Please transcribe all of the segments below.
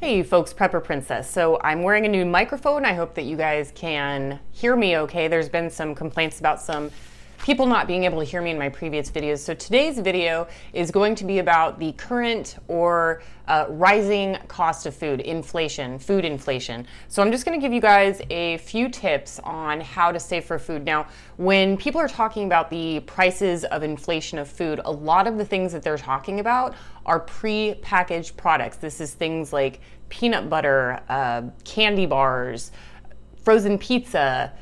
Hey folks, Prepper Princess. So I'm wearing a new microphone. I hope that you guys can hear me okay. There's been some complaints about some people not being able to hear me in my previous videos. So today's video is going to be about the current or uh, rising cost of food, inflation, food inflation. So I'm just gonna give you guys a few tips on how to save for food. Now, when people are talking about the prices of inflation of food, a lot of the things that they're talking about are pre-packaged products. This is things like peanut butter, uh, candy bars, frozen pizza,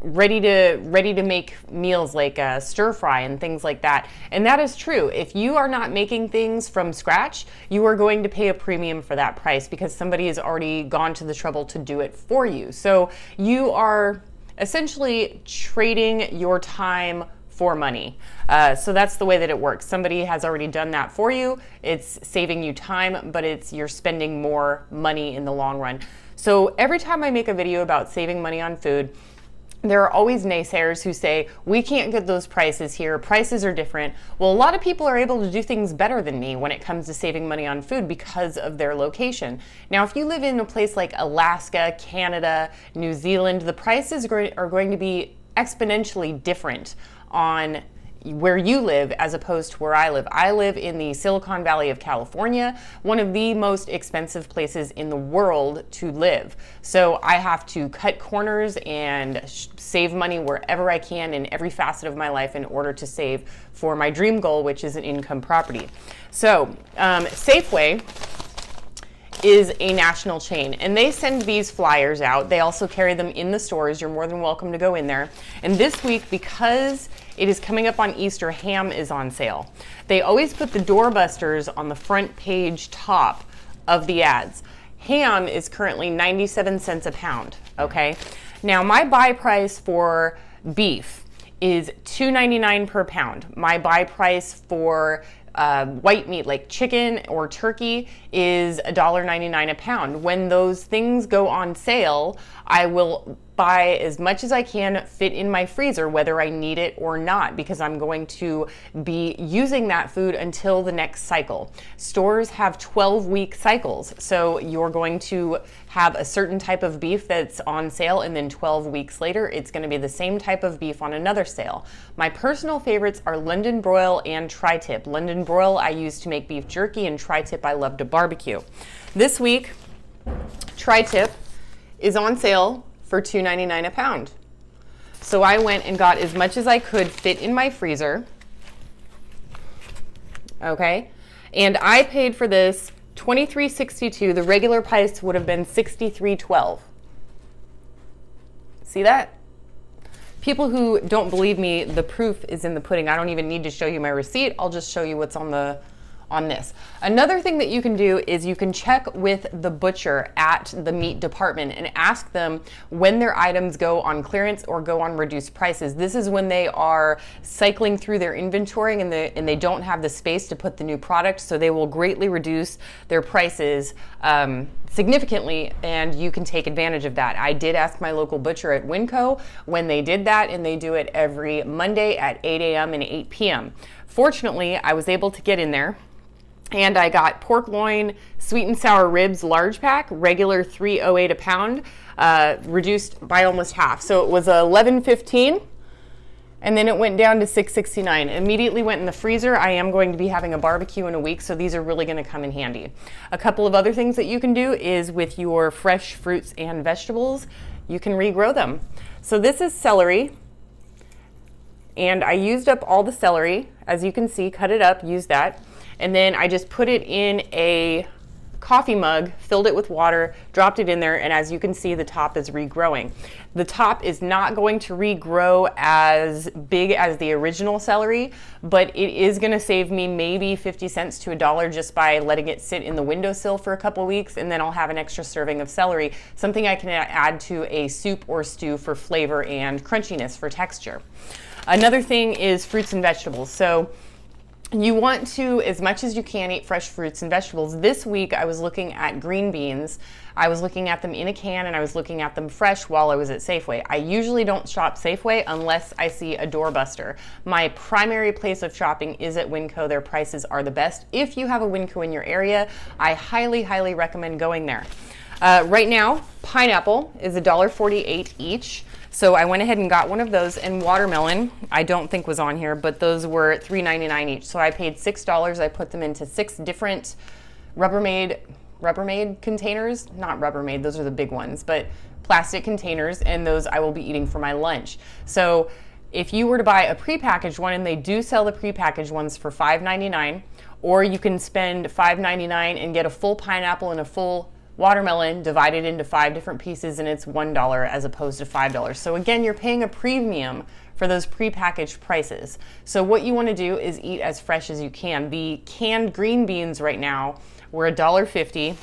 ready to ready to make meals like uh, stir fry and things like that and that is true if you are not making things from scratch you are going to pay a premium for that price because somebody has already gone to the trouble to do it for you so you are essentially trading your time for money. Uh, so that's the way that it works. Somebody has already done that for you. It's saving you time, but it's you're spending more money in the long run. So every time I make a video about saving money on food, there are always naysayers who say, we can't get those prices here, prices are different. Well, a lot of people are able to do things better than me when it comes to saving money on food because of their location. Now, if you live in a place like Alaska, Canada, New Zealand, the prices are going to be exponentially different on where you live as opposed to where I live. I live in the Silicon Valley of California, one of the most expensive places in the world to live. So I have to cut corners and save money wherever I can in every facet of my life in order to save for my dream goal, which is an income property. So um, Safeway is a national chain and they send these flyers out. They also carry them in the stores. You're more than welcome to go in there. And this week, because it is coming up on Easter, ham is on sale. They always put the doorbusters on the front page top of the ads. Ham is currently 97 cents a pound, okay? Now my buy price for beef is $2.99 per pound. My buy price for uh, white meat like chicken or turkey is $1.99 a pound. When those things go on sale, I will buy as much as I can fit in my freezer, whether I need it or not, because I'm going to be using that food until the next cycle. Stores have 12 week cycles, so you're going to have a certain type of beef that's on sale, and then 12 weeks later, it's going to be the same type of beef on another sale. My personal favorites are London broil and tri tip. London broil I use to make beef jerky, and tri tip I love to barbecue. This week, tri tip is on sale for $2.99 a pound. So I went and got as much as I could fit in my freezer. Okay. And I paid for this $23.62. The regular price would have been $63.12. See that? People who don't believe me, the proof is in the pudding. I don't even need to show you my receipt. I'll just show you what's on the on this. Another thing that you can do is you can check with the butcher at the meat department and ask them when their items go on clearance or go on reduced prices. This is when they are cycling through their inventory and, and they don't have the space to put the new product, so they will greatly reduce their prices um, significantly and you can take advantage of that. I did ask my local butcher at Winco when they did that and they do it every Monday at 8 a.m. and 8 p.m. Fortunately, I was able to get in there and I got pork loin, sweet and sour ribs, large pack, regular 308 a pound, uh, reduced by almost half. So it was 11.15, and then it went down to 6.69. Immediately went in the freezer. I am going to be having a barbecue in a week, so these are really going to come in handy. A couple of other things that you can do is with your fresh fruits and vegetables, you can regrow them. So this is celery. And I used up all the celery. As you can see, cut it up, use that. And then I just put it in a coffee mug, filled it with water, dropped it in there, and as you can see, the top is regrowing. The top is not going to regrow as big as the original celery, but it is gonna save me maybe 50 cents to a dollar just by letting it sit in the windowsill for a couple weeks, and then I'll have an extra serving of celery, something I can add to a soup or stew for flavor and crunchiness for texture. Another thing is fruits and vegetables. So you want to, as much as you can, eat fresh fruits and vegetables. This week, I was looking at green beans. I was looking at them in a can and I was looking at them fresh while I was at Safeway. I usually don't shop Safeway unless I see a doorbuster. My primary place of shopping is at Winco. Their prices are the best. If you have a Winco in your area, I highly, highly recommend going there. Uh, right now, pineapple is $1.48 each. So I went ahead and got one of those and watermelon, I don't think was on here, but those were $3.99 each. So I paid $6. I put them into six different Rubbermaid Rubbermaid containers, not Rubbermaid, those are the big ones, but plastic containers and those I will be eating for my lunch. So if you were to buy a prepackaged one and they do sell the prepackaged ones for $5.99 or you can spend $5.99 and get a full pineapple and a full watermelon divided into five different pieces and it's $1 as opposed to $5. So again, you're paying a premium for those prepackaged prices. So what you want to do is eat as fresh as you can. The canned green beans right now were $1.50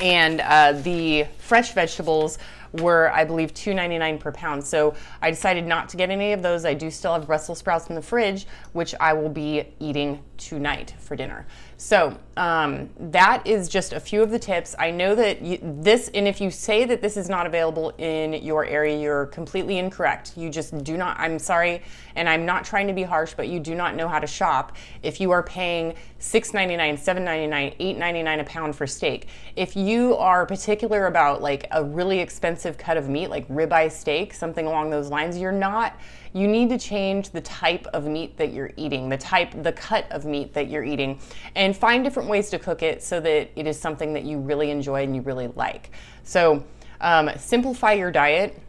and uh, the fresh vegetables were, I believe, $2.99 per pound. So I decided not to get any of those. I do still have Brussels sprouts in the fridge, which I will be eating tonight for dinner. So um, that is just a few of the tips. I know that you, this, and if you say that this is not available in your area, you're completely incorrect. You just do not, I'm sorry, and I'm not trying to be harsh, but you do not know how to shop if you are paying $6.99, $7.99, $8.99 a pound for steak. If you are particular about like a really expensive cut of meat, like ribeye steak, something along those lines, you're not, you need to change the type of meat that you're eating, the type, the cut of meat that you're eating, and find different ways to cook it so that it is something that you really enjoy and you really like. So um, simplify your diet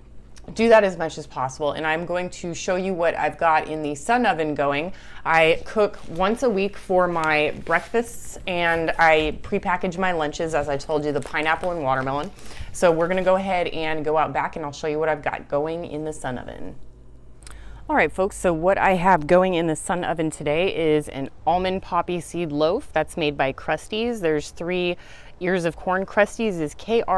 do that as much as possible and I'm going to show you what I've got in the sun oven going. I cook once a week for my breakfasts and I prepackage my lunches as I told you the pineapple and watermelon. So we're gonna go ahead and go out back and I'll show you what I've got going in the sun oven. All right, folks, so what I have going in the sun oven today is an almond poppy seed loaf that's made by Krusteaz. There's three ears of corn. Krusteaz is K-R-U-S-T-E-A-Z,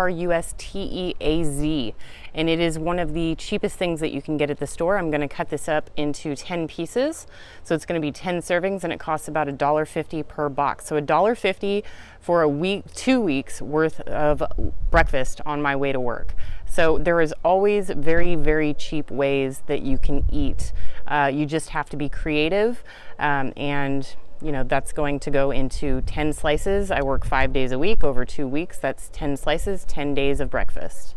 and it is one of the cheapest things that you can get at the store. I'm gonna cut this up into 10 pieces. So it's gonna be 10 servings and it costs about $1.50 per box. So $1.50 for a week, two weeks worth of breakfast on my way to work. So there is always very, very cheap ways that you can eat. Uh, you just have to be creative um, and you know, that's going to go into 10 slices. I work five days a week over two weeks. That's 10 slices, 10 days of breakfast.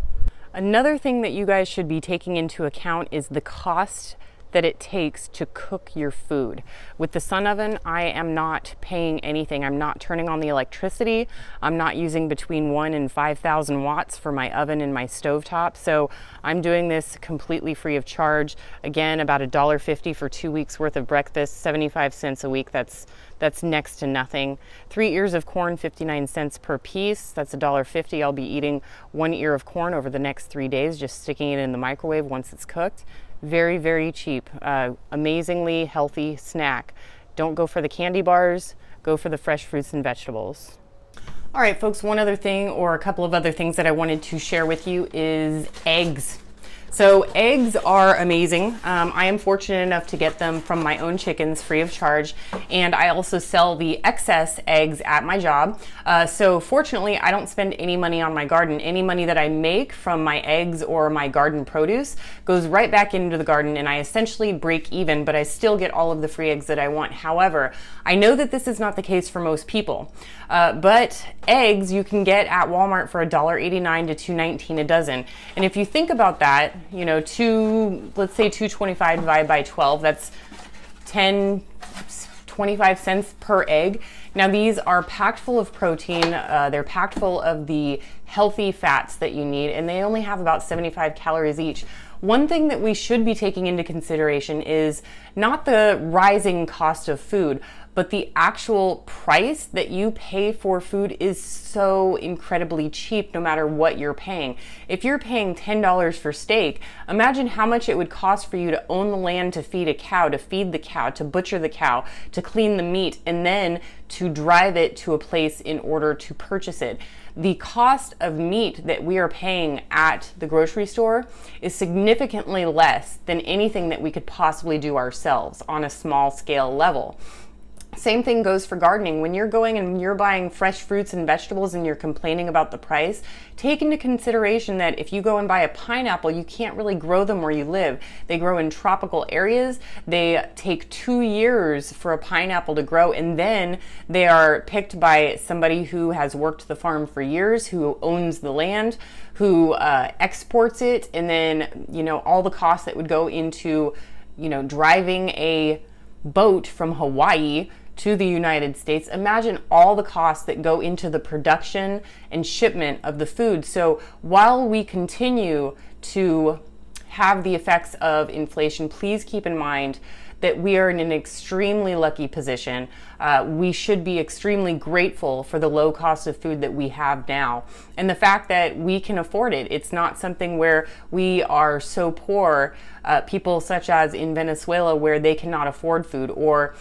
Another thing that you guys should be taking into account is the cost that it takes to cook your food. With the sun oven, I am not paying anything. I'm not turning on the electricity. I'm not using between one and 5,000 watts for my oven and my stovetop. So I'm doing this completely free of charge. Again, about $1.50 for two weeks worth of breakfast, 75 cents a week. That's that's next to nothing. Three ears of corn, 59 cents per piece. That's $1.50. I'll be eating one ear of corn over the next three days, just sticking it in the microwave once it's cooked. Very, very cheap, uh, amazingly healthy snack. Don't go for the candy bars, go for the fresh fruits and vegetables. All right, folks, one other thing or a couple of other things that I wanted to share with you is eggs. So eggs are amazing. Um, I am fortunate enough to get them from my own chickens free of charge. And I also sell the excess eggs at my job. Uh, so fortunately, I don't spend any money on my garden. Any money that I make from my eggs or my garden produce goes right back into the garden and I essentially break even, but I still get all of the free eggs that I want. However, I know that this is not the case for most people. Uh, but eggs you can get at Walmart for $1.89 to $2.19 a dozen. And if you think about that, you know, two, let's say 225 divided by 12, that's 10, 25 cents per egg. Now these are packed full of protein, uh, they're packed full of the healthy fats that you need, and they only have about 75 calories each. One thing that we should be taking into consideration is not the rising cost of food, but the actual price that you pay for food is so incredibly cheap no matter what you're paying. If you're paying $10 for steak, imagine how much it would cost for you to own the land to feed a cow, to feed the cow, to butcher the cow, to clean the meat, and then to drive it to a place in order to purchase it. The cost of meat that we are paying at the grocery store is significantly less than anything that we could possibly do ourselves on a small scale level. Same thing goes for gardening. When you're going and you're buying fresh fruits and vegetables and you're complaining about the price, take into consideration that if you go and buy a pineapple, you can't really grow them where you live. They grow in tropical areas. They take two years for a pineapple to grow, and then they are picked by somebody who has worked the farm for years, who owns the land, who uh, exports it, and then, you know, all the costs that would go into, you know, driving a boat from Hawaii to the United States. Imagine all the costs that go into the production and shipment of the food. So while we continue to have the effects of inflation, please keep in mind that we are in an extremely lucky position. Uh, we should be extremely grateful for the low cost of food that we have now and the fact that we can afford it. It's not something where we are so poor, uh, people such as in Venezuela, where they cannot afford food or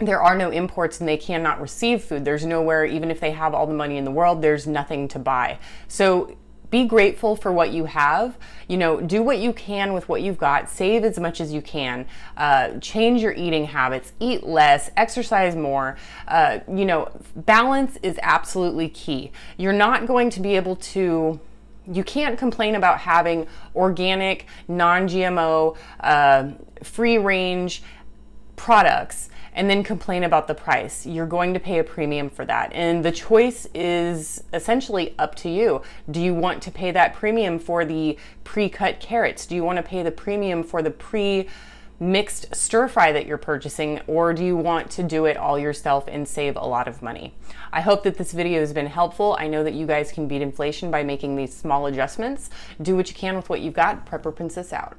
there are no imports and they cannot receive food. There's nowhere, even if they have all the money in the world, there's nothing to buy. So be grateful for what you have. You know, do what you can with what you've got. Save as much as you can. Uh, change your eating habits. Eat less. Exercise more. Uh, you know, balance is absolutely key. You're not going to be able to. You can't complain about having organic, non GMO, uh, free range products and then complain about the price. You're going to pay a premium for that. And the choice is essentially up to you. Do you want to pay that premium for the pre cut carrots? Do you want to pay the premium for the pre mixed stir fry that you're purchasing, or do you want to do it all yourself and save a lot of money? I hope that this video has been helpful. I know that you guys can beat inflation by making these small adjustments. Do what you can with what you've got. Prepper Princess out.